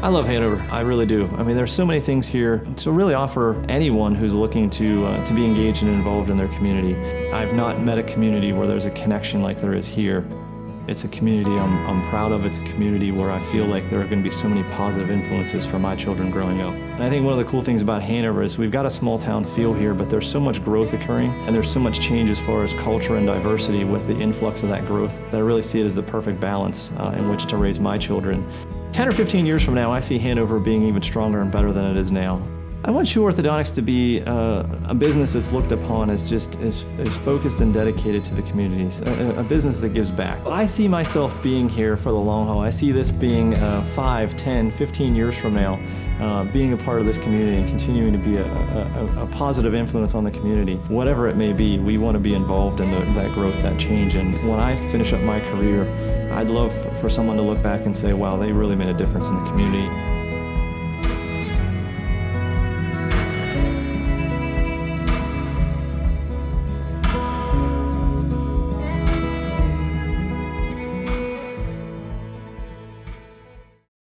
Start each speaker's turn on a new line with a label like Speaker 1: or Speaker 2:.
Speaker 1: I love Hanover. I really do. I mean, there's so many things here to really offer anyone who's looking to uh, to be engaged and involved in their community. I've not met a community where there's a connection like there is here. It's a community I'm, I'm proud of. It's a community where I feel like there are going to be so many positive influences for my children growing up. And I think one of the cool things about Hanover is we've got a small town feel here, but there's so much growth occurring and there's so much change as far as culture and diversity with the influx of that growth that I really see it as the perfect balance uh, in which to raise my children. 10 or 15 years from now, I see Hanover being even stronger and better than it is now. I want Shoe Orthodontics to be uh, a business that's looked upon as just as, as focused and dedicated to the communities, a, a, business that gives back. I see myself being here for the long haul. I see this being uh, 5, 10, 15 years from now, uh, being a part of this community and continuing to be a, a, a, positive influence on the community. Whatever it may be, we want to be involved in the, that growth, that change. And when I finish up my career, I'd love for someone to look back and say, wow, they really made a difference in the community.